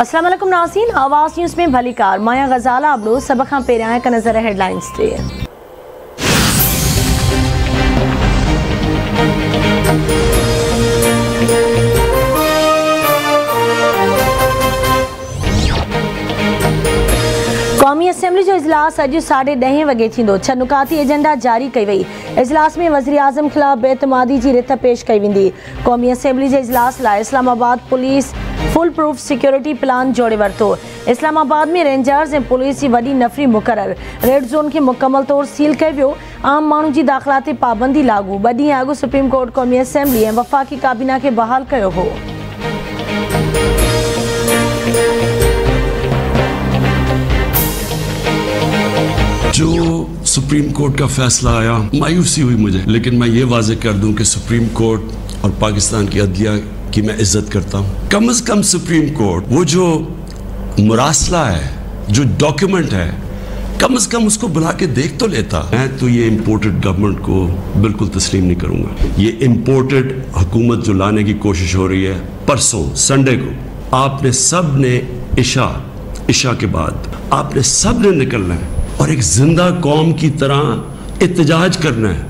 अस्सलाम वालेकुम नाज़रीन आवाज़ न्यूज़ में भली कार। माया गज़ाला अबड़ो सभ खां पहिरियाँ हिकु नज़र हेडलाइंस ते क़ौमी असेंबली जो इजलास अॼु साढे ॾहें वॻे छह नुकाती एजेंडा जारी कई वई। इजलास में वज़ीर आज़म ख़िलाफ़ बेतमादी जी रिथ पेश कई वेंदी। क़ौमी असेंबली जे इजलास लाइ Islamabad police full proof security plan जोड़े वरितो। इस्लामाबाद में रेंजर्स ऐं पुलिस जी वॾी नफ़री मुक़ररु रेड ज़ोन खे मुकमल तौरु सील वियो आम माण्हू जी दाख़िला ते पाबंदी लागू। ॿ ॾींहं अॻु सुप्रीम कोर्ट क़ौमी असेंबली ऐं वफ़ाक़ी काबीना खे बहाल कयो हो। जो सुप्रीम कोर्ट का फैसला आया, मायूसी हुई मुझे। लेकिन मैं ये वाजे कर दूँ कि सुप्रीम कोर्ट और पाकिस्तान की अदलिया की मैं इज़्ज़त करता हूँ। कम अज कम सुप्रीम कोर्ट, वो जो मुरासला है, जो डॉक्यूमेंट है, कम अज कम उसको बुला के देख तो लेता। मैं तो ये इम्पोर्टेड गवर्नमेंट को बिल्कुल तस्लीम नहीं करूँगा। ये इम्पोर्टेड हुकूमत जो लाने की कोशिश हो रही है, परसों संडे को, आपने सबने इशा इशा के बाद आपने सबने निकलना है और एक ज़िंदा कौम की तरह एहतजाज करना है।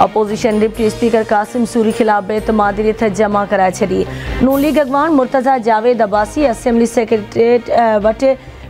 opposition deputy speaker Qasim Suri ख़िलाफ़ बेतमादी रिथ जमा कराए छी Noon League Murtaza Javed Abbasi, assembly secretariat वटि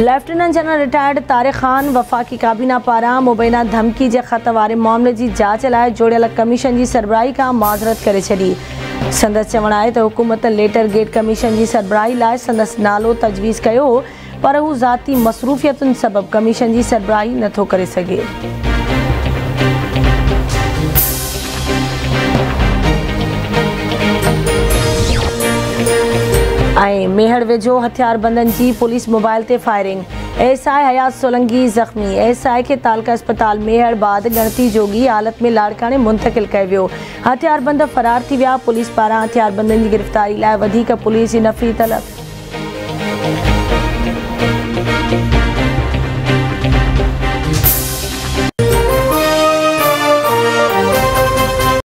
lieutenant general retired Tariq Khan वफ़ाक़ी काबीना पारां मुबैना धमकी जे ख़त वारे मामले जी जाँच लाइ जोड़ियल कमीशन जी सरबराही खां माज़रत करे छॾी। संदसि चवणु आहे त हुकूमत लेटर गेट कमीशन जी सरबराही लाइ संदसि नालो तजवीज़ कयो, पर हू ज़ाती मसरूफ़ियतुनि सबबि कमीशन जी सरबराही नथो करे सघे। मेहर वेझो हथियारबंदनि की पुलिस मोबाइल से firing. S I Hayat Solangi ज़ख़्मी। एस आई के तालका अस्पताल मेहर बाद ॻणती जोगी हालत में लाड़काने मुंतक़िल हथियारबंद फ़रार थी पुलिस पारा हथियारबंदनि की गिरफ़्तारी लाइ वधीक पुलिस नफ़री तलब।